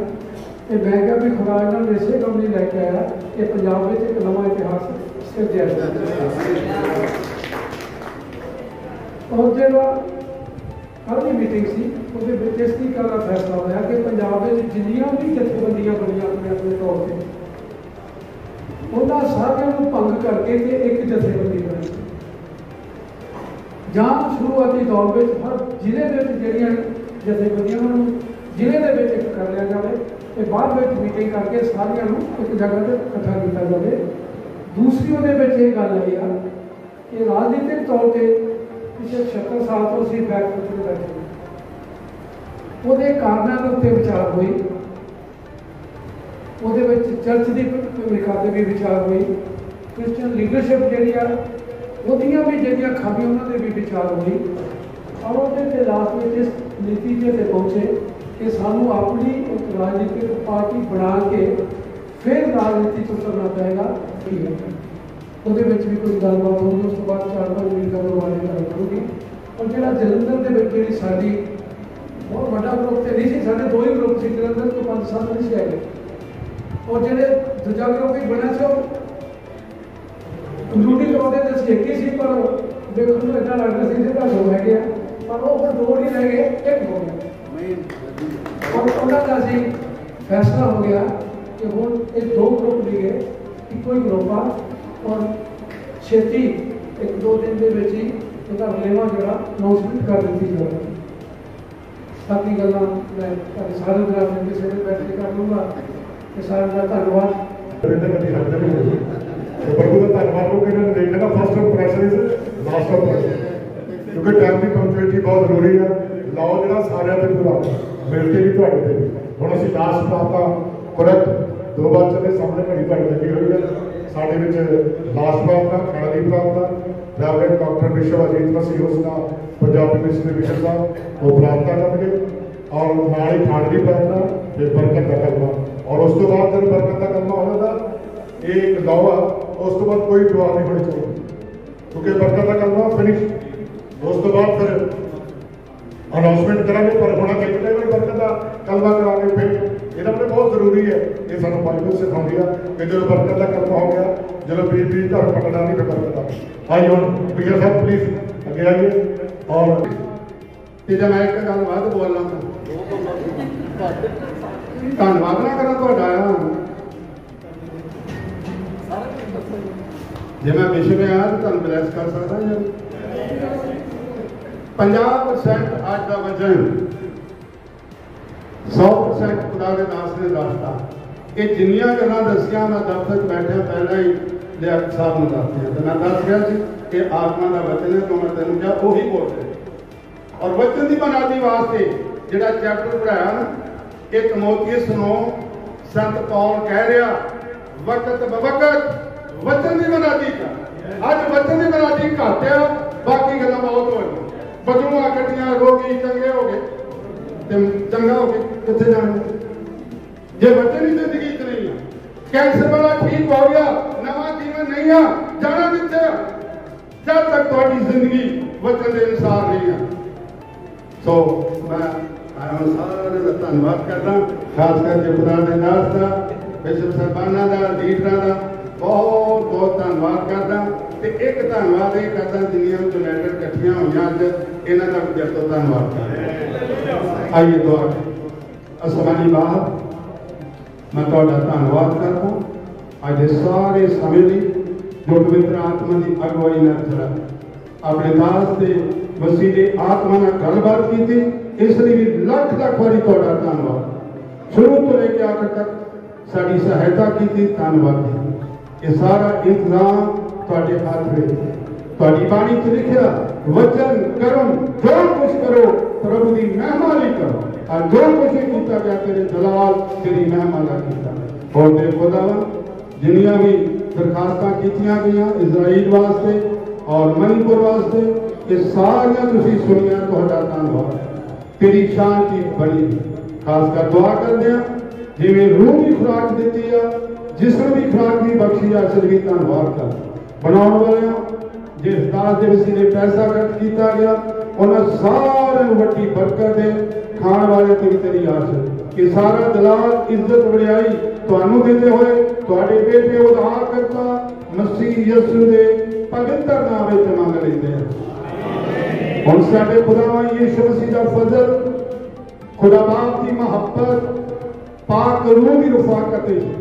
ਤੇ ਮੈਂ ਕਿਹਾ ਵੀ ਖੁਦਾ ਇਹਨਾਂ ਨੂੰ ਇਸੇ ਕੰਮ ਲਈ ਲੈ ਕੇ ਆਇਆ ਕਿ ਪੰਜਾਬ ਵਿੱਚ ਇੱਕ ਨਵਾਂ ਇਤਿਹਾਸ ਸਿਰਜਿਆ ਜਾਵੇ ਔਰ ਜਿਹੜਾ ਕੱਲ੍ਹ ਦੀ ਮੀਟਿੰਗ ਸੀ, ਉਹਦੇ ਵਿੱਚ ਇਸ ਦੀ ਗੱਲ ਦਾ ਫੈਸਲਾ ਹੋਇਆ ਕਿ ਪੰਜਾਬ ਵਿੱਚ ਜਿੰਨੀਆਂ ਵੀ ਜਥੇਬੰਦੀਆਂ ਬਣੀਆਂ ਆਪਣੇ ਆਪਣੇ ਤੌਰ ਤੇ, ਉਹਨਾਂ ਸਾਰਿਆਂ ਨੂੰ ਭੰਗ ਕਰਕੇ ਤੇ ਇੱਕ ਜਥੇਬੰਦੀ ਬਣੀ ਜਾਂ ਸ਼ੁਰੂਆਤੀ ਦੌਰ ਵਿੱਚ ਹਰ ਜ਼ਿਲ੍ਹੇ ਦੇ ਵਿੱਚ ਜਿਹੜੀਆਂ ਜਥੇਬੰਦੀਆਂ ਉਹਨਾਂ ਨੂੰ ਜ਼ਿਲ੍ਹੇ ਦੇ ਵਿੱਚ ਇੱਕ ਕਰ ਲਿਆ ਜਾਵੇ ਤੇ ਬਾਅਦ ਵਿੱਚ ਮੀਟਿੰਗ ਕਰਕੇ ਸਾਰਿਆਂ ਨੂੰ ਇੱਕ ਜਗ੍ਹਾ ਤੇ ਇਕੱਠਾ ਕੀਤਾ ਜਾਵੇ। ਦੂਸਰੀ ਉਹਦੇ ਵਿੱਚ ਇਹ ਗੱਲ ਆਈ ਆ ਕਿ ਰਾਜਨੀਤਿਕ ਤੌਰ ਤੇ ਪਿਛਲੇ 76 ਸਾਲ ਤੋਂ ਅਸੀਂ ਫੈਕਟਰੀ ਤੇ ਬੈਠੇ ਉਹਦੇ ਕਾਰਨਾਂ ਦੇ ਉੱਤੇ ਵਿਚਾਰ ਹੋਈ ਉਹਦੇ ਵਿੱਚ ਚਰਚ ਦੀ ਭੂਮਿਕਾ ਤੇ ਵੀ ਵਿਚਾਰ ਹੋਈ ਕ੍ਰਿਸਚੀਅਨ ਲੀਡਰਸ਼ਿਪ ਜਿਹੜੀ ਆ, ਉਹਦੀਆਂ ਵੀ ਜਿਹੜੀਆਂ ਖਾਮੀਆਂ ਉਹਨਾਂ ਦੇ ਵੀ ਵਿਚਾਰ ਹੋਈ ਔਰ ਉਹਦੇ ਤੇ ਲਾਸਟ ਵਿੱਚ ਇਸ ਨਤੀਜੇ ਤੇ ਪਹੁੰਚੇ ਕਿ ਸਾਨੂੰ ਆਪਣੀ ਇੱਕ ਰਾਜਨੀਤਿਕ ਪਾਰਟੀ ਬਣਾ ਕੇ ਫਿਰ ਰਾਜਨੀਤੀ ਤੋਂ ਕਰਨਾ ਪਏਗਾ ਕੀ ਹੈ। ਉਹਦੇ ਵਿੱਚ ਵੀ ਕੋਈ ਗੱਲਬਾਤ ਹੋਊਗੀ, ਉਸ ਤੋਂ ਬਾਅਦ ਚਾਰ ਪੰਜ ਮਿੰਟ ਦਾ ਵਾਲੇ ਗੱਲ ਕਰੂਗੀ ਔਰ ਜਿਹੜਾ ਜਲੰਧਰ ਦੇ ਵਿੱਚ ਜਿਹੜੀ ਸਾਡੀ ਬਹੁਤ ਵੱਡਾ ਗਰੁੱਪ ਤੇ ਨਹੀਂ ਸੀ, ਸਾਡੇ ਦੋ ਹੀ ਗਰੁੱਪ ਸੀ, ਜਲੰਧਰ ਤੋਂ ਪੰਜ ਸਾਲ ਨਹੀਂ ਸੀ ਹੈਗੇ। ਔਰ ਜਿਹੜੇ ਦੂਜਾ ਗਰੁੱਪ ਵੀ ਬਣਿਆ ਸੀ, ਉਹ ਕੰਪਿਊਟਰ ਕਰਾਉਂਦੇ ਤੇ ਅਸੀਂ ਇੱਕ ਸੀ, ਪਰ ਦੇਖਣ ਨੂੰ ਇਦਾਂ ਲੱਗਦਾ ਸੀ ਜਿਹੜਾ ਦੋ ਹੈਗੇ ਆ। ਪਰ ਉਹ ਫਿਰ ਦੋ ਨਹੀਂ ਰਹਿ ਗਏ ਇੱਕ ਹੋ ਗਿਆ ਔਰ ਉਹਨਾਂ ਦਾ ਅਸੀਂ ਫੈਸਲਾ ਹੋ ਗਿਆ ਕਿ ਹੁਣ ਇਹ ਦੋ ਗਰੁੱਪ ਨਹੀਂ ਗਏ ਇੱਕੋ ਹੀ ਗਰੁੱਪ ਆ ਔਰ ਛੇਤੀ ਇੱਕ ਦੋ ਦਿਨ ਦੇ ਵਿੱਚ ਹੀ ਉਹਦਾ ਰਲੇਵਾ ਜਿਹੜਾ ਅਨਾਉਂਸਮੈਂਟ ਕਰ ਦਿੱਤੀ ਜਾਵੇਗੀ ਬਾਕੀ ਗੱਲਾਂ ਮੈਂ ਤੁਹਾਡੇ ਸਾਰੇ ਦੇ ਨਾਲ ਕਿਸੇ ਦੇ ਬੈਠ ਕੇ ਕਰ ਲੂੰਗਾ ਤੇ ਸਾਰਿਆਂ ਦਾ ਧੰਨਵਾਦ ਰਿੰਦਰ ਕਦੀ ਹੱਦ ਨਹੀਂ ਹੋਈ ਤੇ ਪ੍ਰਭੂ ਦਾ ਧੰਨਵਾਦ ਹੋ ਕਿ ਇਹਨਾਂ ਨੇ ਦੇਖਣਾ first impression is last impression ਕਿਉਂਕਿ ਟਾਈਮ ਦੀ ਪੰਕਚੁਅਲਿਟੀ ਬਹੁਤ ਜ਼ਰੂਰੀ ਹੈ ਲਾਓ ਜਿਹੜਾ ਸਾਰਿਆਂ ਤੇ ਪੂਰਾ ਮਿਲ ਕੇ ਵੀ ਤੁਹਾਡੇ ਤੇ ਵੀ। ਹੁਣ ਅਸੀਂ ਲਾਸਟ ਪ੍ਰਾਪਤਾ ਕਰੈਕਟ ਦੋ ਵਾਰ ਚੱਲੇ ਸਾਹਮਣੇ ਘੜੀ ਤੁਹਾਡੀ ਲੱਗੀ ਹੋਈ ਹੈ ਸਾਡੇ ਵਿੱਚ ਲਾਸਟ ਪ੍ਰਾਪਤਾ ਖਾਣਾ ਦੀ ਪ੍ਰਾਪਤਾ ਰੈਵਰੈਂਡ ਡਾਕਟਰ ਵਿਸ਼ਵ ਅਜੀਤ ਮਸੀਹ ਉਸ ਦਾ ਪੰਜਾਬ ਮਿਸ਼ਨ ਵਿਸ਼ਵ ਦਾ ਉਹ ਪ੍ਰਾਪਤਾ ਕਰਨਗੇ ਔਰ ਨਾਲ ਹੀ ਖਾਣ ਦੀ ਪ੍ਰਾਪਤਾ ਤੇ ਬਰਕਤ ਦਾ ਕਲਮਾ ਔਰ ਉਸ ਤੋਂ ਬਾਅਦ ਜਦ ਬਰਕਤ ਦਾ ਕਲਮਾ ਹੋਣਾ ਇਹ ਇੱਕ ਦਵਾ ਉਸ ਤੋਂ ਬਾਅਦ ਕੋਈ ਦੁਆ ਨਹੀਂ ਹੋਣੀ ਚਾਹੀਦੀ ਕਿਉਂਕਿ ਬਰਕਤ ਦਾ ਕਲਮਾ ਫਿਨਿਸ਼ ਉਸ ਤੋਂ ਬਾਅਦ ਫਿਰ ਅਨਾਉਂਸਮੈਂਟ ਕਰਾਂਗੇ ਪਰ ਹੋਣਾ ਚਾਹੀਦਾ ਹੈ ਬਰਕਤ ਦਾ ਕਲਮਾ ਕਰਾਂਗੇ ਫਿਰ ਇਹਦਾ ਆਪਣੇ ਬਹੁਤ ਜ਼ਰੂਰੀ ਹੈ ਇਹ ਸਾਨੂੰ ਬਾਈਬਲ ਸਿਖਾਉਂਦੀ ਆ ਕਿ ਜਦੋਂ ਬਰਕਤ ਦਾ ਕਲਮਾ ਹੋ ਗਿਆ ਜਦੋਂ ਬੀਜ ਬੀਜ ਦਾ ਪਕੜਨਾ ਨਹੀਂ ਫਿਰ ਬਰਕਤ ਦਾ ਆਈ ਹੁਣ ਪੀਰ ਸਾਹਿਬ ਪਲੀਜ਼ ਅੱਗੇ ਆਈਏ ਔਰ ਤੇ ਜੇ ਮੈਂ ਇੱਕ ਗੱਲ ਵੱਧ ਬੋਲਣਾ ਧੰਨਵਾਦ ਨਾ ਕਰਾਂ ਤੁਹਾਡਾ ਜੇ ਮੈਂ ਵਿਸ਼ਵ ਆ ਤਾਂ ਤੁਹਾਨੂੰ ਬਲੈਸ ਕਰ ਸਕਦਾ ਜਾਂ 50% ਅੱਜ ਦਾ ਵਜਨ 100% ਖੁਦਾ ਦੇ ਦਾਸ ਨੇ ਦੱਸਤਾ ਇਹ ਜਿੰਨੀਆਂ ਗੱਲਾਂ ਦੱਸੀਆਂ, ਮੈਂ ਦਫ਼ਤਰ ਬੈਠਿਆ, ਪਹਿਲਾਂ ਹੀ ਲਿਆਕਤ ਸਾਹਿਬ ਨੂੰ ਦੱਸਦੇ ਤੇ ਮੈਂ ਦੱਸ ਗਿਆ ਸੀ ਇਹ ਆਤਮਾ ਦਾ ਵਚਨ ਹੈ ਜੋ ਮੈਂ ਤੈਨੂੰ ਕਿਹਾ, ਉਹੀ ਬੋਲ ਰਿਹਾ। ਔਰ ਵਚਨ ਦੀ ਬਨਾਦੀ ਵਾਸਤੇ ਜਿਹੜਾ ਚੈਪਟਰ ਪੜਾਇਆ ਨਾ, ਇਹ ਤਮੋਥੀਅਸ ਨੂੰ ਸੰਤ ਪੌਲ ਕਹਿ ਰਿਹਾ, ਵਕਤ ਬਵਕਤ, ਵਚਨ ਦੀ ਬਨਾਦੀ ਕਰ। ਅੱਜ ਵਚਨ ਦੀ ਬਨਾਦੀ ਘਾਟਿਆ, ਬਾਕੀ ਗੱਲਾਂ ਬਹੁਤ ਹੋਈਆਂ ਬਦਲੂਆਂ ਕੱਟੀਆਂ ਰੋਗੀ ਚੰਗੇ ਹੋ ਗਏ ਤੇ ਚੰਗਾ ਹੋ ਕੇ ਕਿੱਥੇ ਜਾਣਾ? ਜੇ ਬੱਚੇ ਦੀ ਜ਼ਿੰਦਗੀ ਚ ਆ, ਕੈਂਸਰ ਵਾਲਾ ਠੀਕ ਹੋ ਗਿਆ, ਨਵਾਂ ਜੀਵਨ ਨਹੀਂ ਆ, ਜਾਣਾ ਕਿੱਥੇ ਜਦ ਤੱਕ ਤੁਹਾਡੀ ਜ਼ਿੰਦਗੀ ਵਚਨ ਦੇ ਅਨੁਸਾਰ ਨਹੀਂ ਆ। ਸੋ ਮੈਂ ਆਇਆ ਸਾਰਿਆਂ ਦਾ ਧੰਨਵਾਦ ਕਰਦਾ, ਖਾਸ ਕਰਕੇ ਖੁਦਾ ਦੇ ਦਾਸ ਦਾ ਬਿਸ਼ਪ ਸਰਬਾਨਾ ਦਾ, ਲੀਡਰਾਂ ਦਾ ਬਹੁਤ ਬਹੁਤ ਧੰਨਵਾਦ ਕਰਦਾ ਤੇ ਇੱਕ ਧੰਨਵਾਦ ਇਹ ਕਰਦਾ ਜਿੰਨੀਆਂ ਯੂਨਾਈਟਿਡ ਇਕੱਠੀਆਂ ਹੋਈਆਂ ਅੱਜ, ਇਹਨਾਂ ਦਾ ਵੀ ਦਿਲ ਤੋਂ ਧੰਨਵਾਦ ਕਰਦਾ। ਆਈਏ ਦੁਆ ਅਸਮਾਨੀ ਬਾਪ ਮੈਂ ਤੁਹਾਡਾ ਧੰਨਵਾਦ ਕਰਦਾ। ਅੱਜ ਸਾਰੇ ਸਮੇਂ ਲਈ ਜੋ ਪਵਿੱਤਰ ਆਤਮਾ ਦੀ ਅਗਵਾਈ ਨਾਲ ਚਲਾ ਆਪਣੇ ਦਾਸ ਤੇ ਮਸੀਹ ਦੇ ਆਤਮਾ ਨਾਲ ਗੱਲਬਾਤ ਕੀਤੀ, ਇਸ ਲਈ ਵੀ ਲੱਖ ਲੱਖ ਵਾਰੀ ਤੁਹਾਡਾ ਧੰਨਵਾਦ। ਸ਼ੁਰੂ ਤੋਂ ਲੈ ਕੇ ਆਖਰ ਤੱਕ ਸਾਡੀ ਸਹਾਇਤਾ ਕੀਤੀ, ਧੰਨਵਾਦ। ਇਹ ਸਾਰਾ ਇੰਤਜ਼ਾਮ ਤੁਹਾਡੇ ਹੱਥ ਵਿੱਚ ਤੁਹਾਡੀ ਬਾਣੀ 'ਚ ਲਿਖਿਆ ਵਚਨ ਕਰਮ ਜੋ ਕੁਝ ਕਰੋ ਪ੍ਰਭੂ ਦੀ ਮਹਿਮਾ ਲਈ ਕਰੋ ਆ ਜੋ ਕੁਝ ਕੀਤਾ ਗਿਆ ਤੇਰੇ ਦਲਾਲ ਤੇਰੀ ਮਹਿਮਾ ਲਈ ਕੀਤਾ ਹੋਰ ਤੇ ਖੁਦਾਵਾ ਜਿੰਨੀਆਂ ਵੀ ਦਰਖਾਸਤਾਂ ਕੀਤੀਆਂ ਗਈਆਂ ਇਜ਼ਰਾਈਲ ਵਾਸਤੇ ਔਰ ਮਨੀਪੁਰ ਵਾਸਤੇ ਇਹ ਸਾਰੀਆਂ ਤੁਸੀਂ ਸੁਣੀਆਂ ਤੁਹਾਡਾ ਧੰਨਵਾਦ ਤੇਰੀ ਸ਼ਾਂਤੀ ਬੜੀ ਖਾਸ ਕਰ ਦੁਆ ਕਰਦੇ ਆ ਜਿਵੇਂ ਰੂਹ ਦੀ ਖੁਰਾਕ ਦਿੱਤੀ ਆ ਜਿਸਮ ਦੀ ਖੁਰਾਕ ਵੀ ਬਖਸ਼ੀ ਆ ਅਸਲ ਵੀ ਧੰਨਵਾਦ ਕਰ ਬਣਾਉਣ ਵਾਲਿਆਂ ਜਿਸ ਦਾਸ ਦੇ ਵਸੀਲੇ ਪੈਸਾ ਖਰਚ ਕੀਤਾ ਗਿਆ ਉਹਨਾਂ ਸਾਰਿਆਂ ਨੂੰ ਵੱਡੀ ਬਰਕਤ ਦੇ ਖਾਣ ਵਾਲੇ ਤੇ ਵੀ ਤੇਰੀ ਆਸ ਹੈ ਕਿ ਸਾਰਾ ਦਲਾਲ ਇੱਜ਼ਤ ਵਡਿਆਈ ਤੁਹਾਨੂੰ ਦਿੰਦੇ ਹੋਏ ਤੁਹਾਡੇ ਬੇਟੇ ਉਧਾਰ ਕਰਤਾ ਮਸੀਹ ਯਿਸੂ ਦੇ ਪਵਿੱਤਰ ਨਾਮ ਵਿੱਚ ਮੰਗ ਲੈਂਦੇ ਹਾਂ ਹੁਣ ਸਾਡੇ ਖੁਦਾਵਾ ਯੀਸ਼ੂ ਮਸੀਹ ਦਾ ਫਜ਼ਲ ਖੁਦਾ ਬਾਪ ਦੀ ਮੁਹੱਬਤ ਪਾਕ ਰੂਹ ਦੀ ਰਫਾਕਤ ਹੈ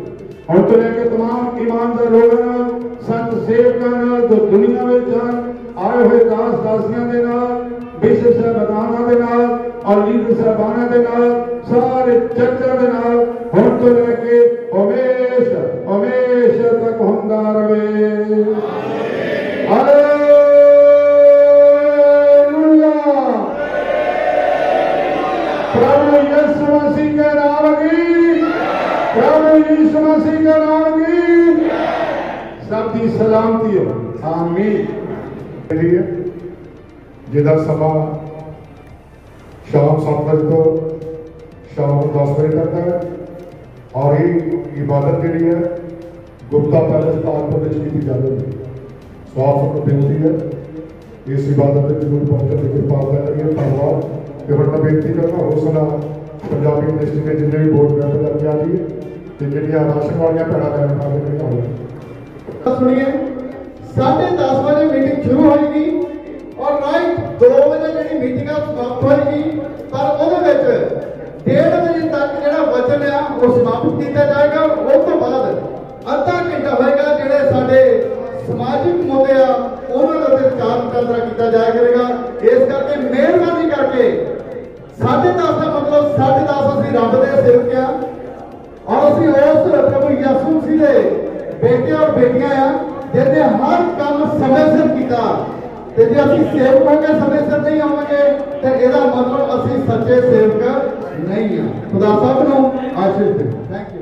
ਹੁਣ ਤੋਂ ਲੈ ਕੇ तमाम ਈਮਾਨਦਾਰ ਲੋਕਾਂ ਨਾਲ ਸੰਤ ਸੇਵਕਾਂ ਨਾਲ ਜੋ ਦੁਨੀਆ ਵਿੱਚ ਹਨ ਆਏ ਹੋਏ ਦਾਸ ਦਾਸੀਆਂ ਦੇ ਨਾਲ ਬਿਸ਼ਪ ਸਾਹਿਬਾਨਾਂ ਦੇ ਨਾਲ ਔਰ ਲੀਡਰ ਸਾਹਿਬਾਨਾਂ ਦੇ ਨਾਲ ਸਾਰੇ ਚਰਚਾ ਦੇ ਨਾਲ ਹੁਣ ਤੋਂ ਲੈ ਕੇ ਹਮੇਸ਼ਾ ਹਮੇਸ਼ਾ ਤੱਕ ਹੁੰਦਾ ਰਵੇ ਹਾਲੇਲੂਇਆ प्रभु यीशु मसीह के नाम की प्रभु यीशु मसीह के नाम की सबकी सलामती हो आमीन ਲਈ ਹੈ ਜਿਹਦਾ ਸਮਾਂ ਸ਼ਾਮ 7 ਵਜੇ ਤੋਂ ਸ਼ਾਮ 10 ਵਜੇ ਤੱਕ ਹੈ ਔਰ ਇਹ ਇਬਾਦਤ ਜਿਹੜੀ ਹੈ ਗੁਪਤਾ ਪੈਲਸ ਤਾਲਪੁਰ ਵਿੱਚ ਕੀਤੀ ਜਾਂਦੀ ਹੈ ਸੋ ਆਪ ਸਭ ਨੂੰ ਬੇਨਤੀ ਹੈ ਕਿ ਇਸ ਇਬਾਦਤ ਵਿੱਚ ਜ਼ਰੂਰ ਪਹੁੰਚਣ ਦੀ ਕਿਰਪਾ ਕਰੀਏ ਧੰਨਵਾਦ ਤੇ ਹੁਣ ਮੈਂ ਬੇਨਤੀ ਕਰਦਾ ਹੌਸਲਾ ਪੰਜਾਬੀ ਯੂਨੀਵਰਸਿਟੀ ਦੇ ਜਿੰਨੇ ਵੀ ਬੋਰਡ ਮੈਂਬਰ दुनिया की ज़िंदगी राशन वालियाँ भैन भैन सुनिए, साढ़े दस बजे मीटिंग शुरू होएगी और राइट दो बजे जी मीटिंग समाप्त होएगी। पर डेढ़ बजे तक जोड़ा वचन है वह समाप्त किया जाएगा। उस तो बाद अद्धा घंटा होएगा, जोड़े साढ़े समाजिक मुद्दे आ, उन्होंने विचार विचारधरा किया जाए करेगा इस करके मेहरबानी करके साढ़े दस का मतलब साढ़े दस अभी रब के सेवक ਅਸੀਂ ਔਰ ਅਸੀਂ ਉਸ ਪ੍ਰਭੂ ਯਿਸੂ ਮਸੀਹ ਦੇ ਬੇਟੇ ਔਰ ਬੇਟੀਆਂ ਆ, ਜਿਹਨੇ ਹਰ ਕੰਮ ਸਮੇਂ ਸਿਰ ਕੀਤਾ। ਤੇ ਜੇ ਅਸੀਂ ਸੇਵਕ ਹੋ ਸਮੇਂ ਸਿਰ ਨਹੀਂ ਆਵਾਂਗੇ, ਤੇ ਇਹਦਾ ਮਤਲਬ ਅਸੀਂ ਸੱਚੇ ਸੇਵਕ ਨਹੀਂ ਆ। ਖੁਦਾ ਸਭ ਨੂੰ ਆਸ਼ੀਰਵਾਦ ਥੈਂਕ ਯੂ